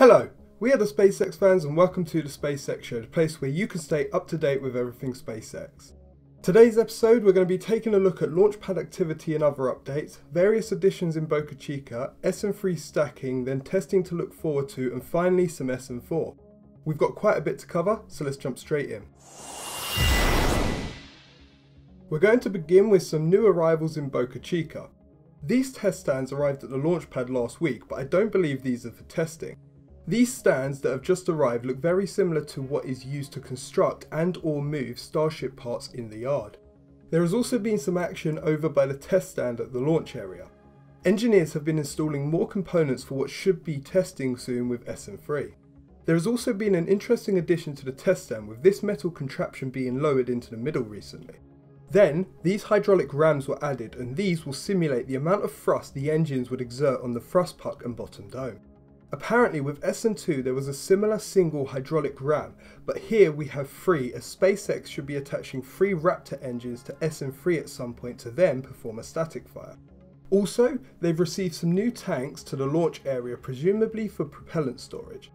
Hello, we are the SpaceX fans and welcome to the SpaceX Show, the place where you can stay up to date with everything SpaceX. Today's episode, we're going to be taking a look at launchpad activity and other updates, various additions in Boca Chica, SN3 stacking, then testing to look forward to, and finally some SN4. We've got quite a bit to cover, so let's jump straight in. We're going to begin with some new arrivals in Boca Chica. These test stands arrived at the launch pad last week, but I don't believe these are for testing. These stands that have just arrived look very similar to what is used to construct and or move Starship parts in the yard. There has also been some action over by the test stand at the launch area. Engineers have been installing more components for what should be testing soon with SN3. There has also been an interesting addition to the test stand with this metal contraption being lowered into the middle recently. Then, these hydraulic rams were added and these will simulate the amount of thrust the engines would exert on the thrust puck and bottom dome. Apparently with SN2 there was a similar single hydraulic ram, but here we have three as SpaceX should be attaching three Raptor engines to SN3 at some point to then perform a static fire. Also, they've received some new tanks to the launch area presumably for propellant storage.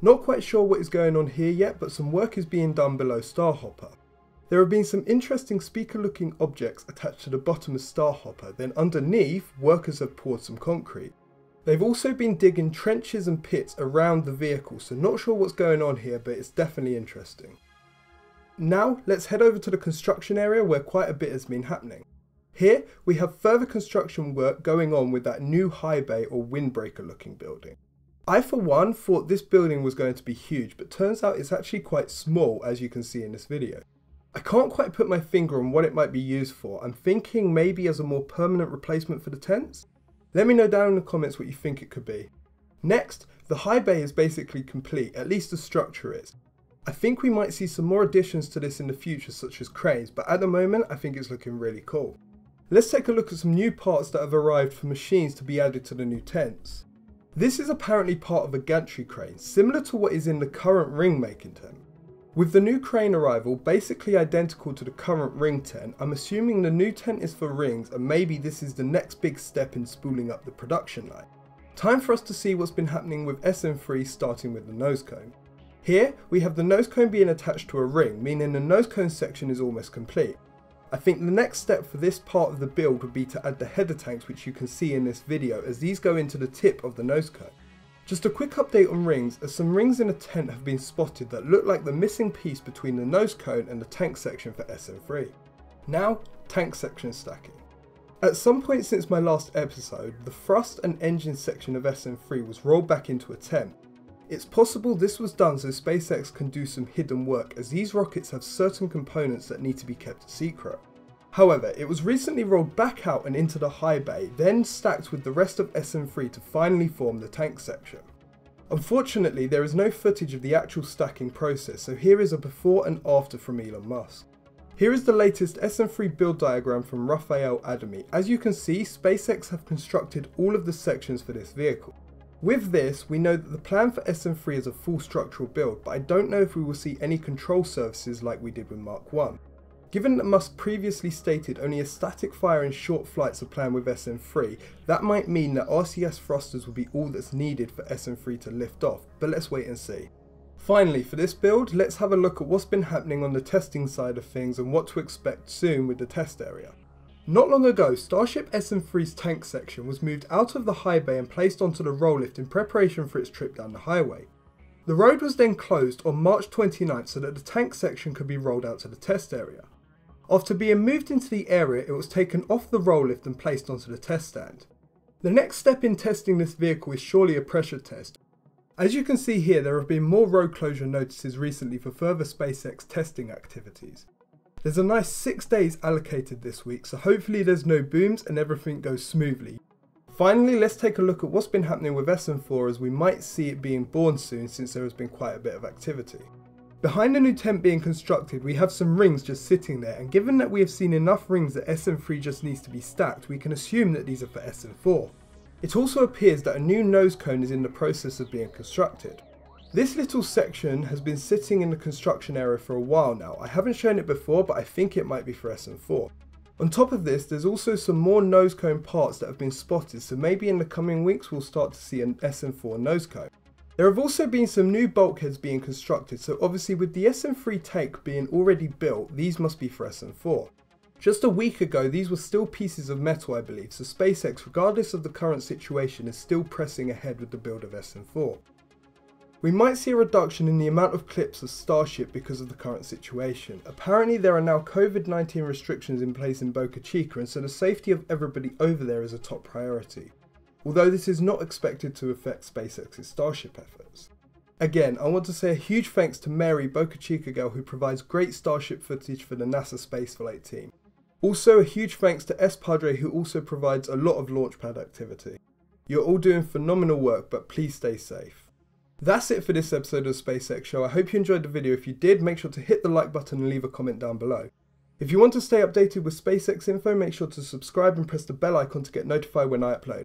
Not quite sure what is going on here yet, but some work is being done below Starhopper. There have been some interesting speaker looking objects attached to the bottom of Starhopper, then underneath, workers have poured some concrete. They've also been digging trenches and pits around the vehicle, so not sure what's going on here, but it's definitely interesting. Now, let's head over to the construction area where quite a bit has been happening. Here, we have further construction work going on with that new high bay or windbreaker looking building. I for one thought this building was going to be huge, but turns out it's actually quite small as you can see in this video. I can't quite put my finger on what it might be used for. I'm thinking maybe as a more permanent replacement for the tents? Let me know down in the comments what you think it could be. Next, the high bay is basically complete, at least the structure is. I think we might see some more additions to this in the future such as cranes, but at the moment I think it's looking really cool. Let's take a look at some new parts that have arrived for machines to be added to the new tents. This is apparently part of a gantry crane, similar to what is in the current ring making tent. With the new crane arrival basically identical to the current ring tent, I'm assuming the new tent is for rings and maybe this is the next big step in spooling up the production line. Time for us to see what's been happening with SN3 starting with the nose cone. Here, we have the nose cone being attached to a ring, meaning the nose cone section is almost complete. I think the next step for this part of the build would be to add the header tanks which you can see in this video as these go into the tip of the nose cone. Just a quick update on rings, as some rings in a tent have been spotted that look like the missing piece between the nose cone and the tank section for SN3. Now, tank section stacking. At some point since my last episode, the thrust and engine section of SN3 was rolled back into a tent. It's possible this was done so SpaceX can do some hidden work as these rockets have certain components that need to be kept secret. However, it was recently rolled back out and into the high bay, then stacked with the rest of SN3 to finally form the tank section. Unfortunately, there is no footage of the actual stacking process, so here is a before and after from Elon Musk. Here is the latest SN3 build diagram from Rafael Adamy. As you can see, SpaceX have constructed all of the sections for this vehicle. With this, we know that the plan for SN3 is a full structural build, but I don't know if we will see any control surfaces like we did with Mark 1. Given that Musk previously stated only a static fire and short flights are planned with SN3, that might mean that RCS thrusters will be all that's needed for SN3 to lift off, but let's wait and see. Finally, for this build, let's have a look at what's been happening on the testing side of things and what to expect soon with the test area. Not long ago, Starship SN3's tank section was moved out of the high bay and placed onto the roll lift in preparation for its trip down the highway. The road was then closed on March 29th so that the tank section could be rolled out to the test area. After being moved into the area, it was taken off the roll lift and placed onto the test stand. The next step in testing this vehicle is surely a pressure test. As you can see here, there have been more road closure notices recently for further SpaceX testing activities. There's a nice 6 days allocated this week, so hopefully there's no booms and everything goes smoothly. Finally, let's take a look at what's been happening with SN4 as we might see it being born soon since there has been quite a bit of activity. Behind the new tent being constructed, we have some rings just sitting there, and given that we have seen enough rings that SN3 just needs to be stacked, we can assume that these are for SN4. It also appears that a new nose cone is in the process of being constructed. This little section has been sitting in the construction area for a while now. I haven't shown it before, but I think it might be for SN4. On top of this, there's also some more nose cone parts that have been spotted, so maybe in the coming weeks we'll start to see an SN4 nose cone. There have also been some new bulkheads being constructed, so obviously with the SN3 tank being already built, these must be for SN4. Just a week ago, these were still pieces of metal I believe, so SpaceX, regardless of the current situation, is still pressing ahead with the build of SN4. We might see a reduction in the amount of clips of Starship because of the current situation. Apparently there are now COVID-19 restrictions in place in Boca Chica and so the safety of everybody over there is a top priority. Although this is not expected to affect SpaceX's Starship efforts. Again, I want to say a huge thanks to Mary Boca Chica girl who provides great Starship footage for the NASA Spaceflight team. Also a huge thanks to S Padre who also provides a lot of launchpad activity. You're all doing phenomenal work but please stay safe. That's it for this episode of SpaceX Show. I hope you enjoyed the video. If you did, make sure to hit the like button and leave a comment down below. If you want to stay updated with SpaceX info, make sure to subscribe and press the bell icon to get notified when I upload.